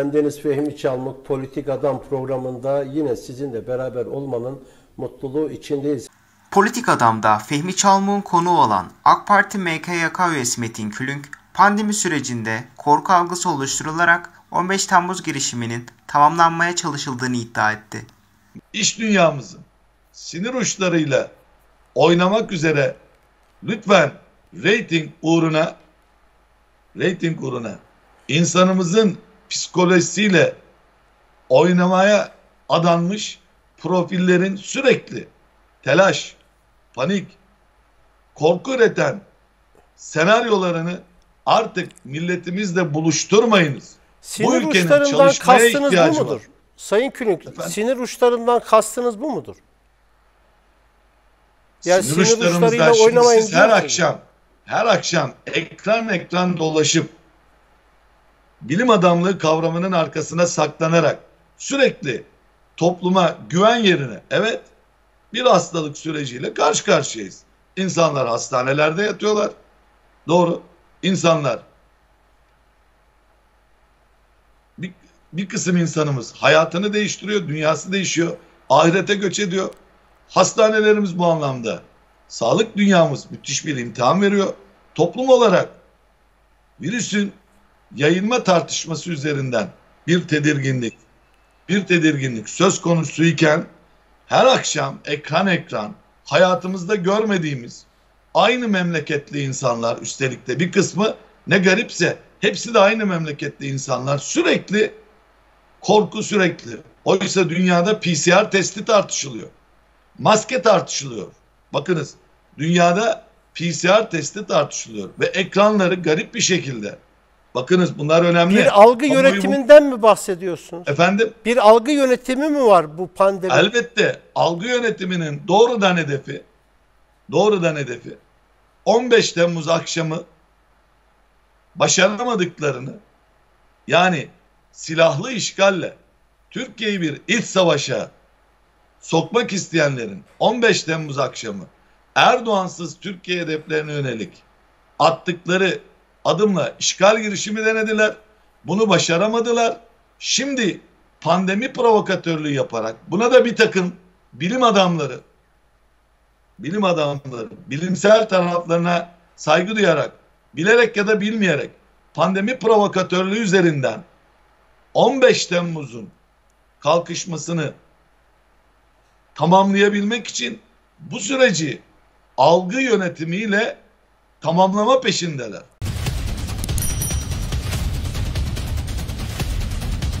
Bendeniz Fehmi Çalmık Politik Adam programında yine sizinle beraber olmanın mutluluğu içindeyiz. Politik Adam'da Fehmi Çalmuk'un konuğu olan AK Parti MKYK üyesi Metin Külünk, pandemi sürecinde korku algısı oluşturularak 15 Temmuz girişiminin tamamlanmaya çalışıldığını iddia etti. İş dünyamızın sinir uçlarıyla oynamak üzere lütfen reyting uğruna reyting uğruna insanımızın psikolojisiyle oynamaya adanmış profillerin sürekli telaş, panik, korku üreten senaryolarını artık milletimizle buluşturmayınız. Sinir bu ülkenin çalışmaya kastınız bu ihtiyacı mudur? var. Sayın Külünk, Efendim? sinir uçlarından kastınız bu mudur? Yani sinir sinir uçlarımızdan uçlarıyla şimdi oynamayın siz her akşam her akşam ekran ekran dolaşıp bilim adamlığı kavramının arkasına saklanarak sürekli topluma güven yerine evet bir hastalık süreciyle karşı karşıyayız. İnsanlar hastanelerde yatıyorlar. Doğru. İnsanlar bir, bir kısım insanımız hayatını değiştiriyor, dünyası değişiyor, ahirete göç ediyor. Hastanelerimiz bu anlamda, sağlık dünyamız müthiş bir imtihan veriyor. Toplum olarak virüsün yayılma tartışması üzerinden bir tedirginlik, bir tedirginlik söz konusuyken her akşam ekran ekran hayatımızda görmediğimiz aynı memleketli insanlar üstelik de bir kısmı ne garipse hepsi de aynı memleketli insanlar sürekli korku sürekli. Oysa dünyada PCR testi tartışılıyor. Maske tartışılıyor. Bakınız dünyada PCR testi tartışılıyor ve ekranları garip bir şekilde bakınız bunlar önemli. Bir algı Kamuoyu- yönetiminden mi bahsediyorsunuz? efendim Bir algı yönetimi mi var bu pandemi? Elbette algı yönetiminin doğrudan hedefi doğrudan hedefi 15 Temmuz akşamı başaramadıklarını yani silahlı işgalle Türkiye'yi bir iç savaşa sokmak isteyenlerin 15 Temmuz akşamı Erdoğansız Türkiye hedeflerine yönelik attıkları adımla işgal girişimi denediler. Bunu başaramadılar. Şimdi pandemi provokatörlüğü yaparak buna da bir takım bilim adamları bilim adamları bilimsel taraflarına saygı duyarak bilerek ya da bilmeyerek pandemi provokatörlüğü üzerinden 15 Temmuz'un kalkışmasını tamamlayabilmek için bu süreci algı yönetimiyle tamamlama peşindeler.